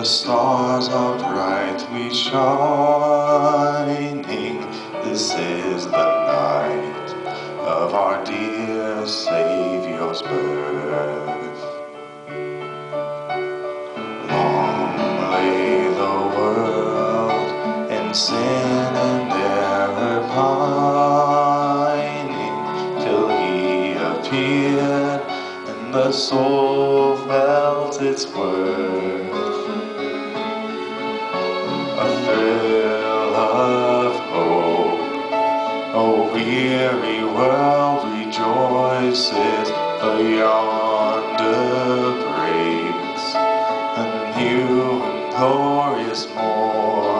The stars are brightly shining. This is the night of our dear Savior's birth. In sin and error pining till He appeared and the soul felt its worth. A thrill of hope, a weary world rejoices, for yonder breaks a new and glorious morn.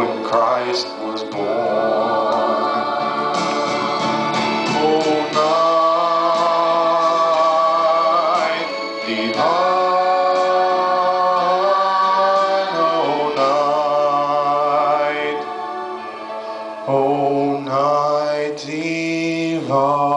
when Christ was born. Oh, night divine,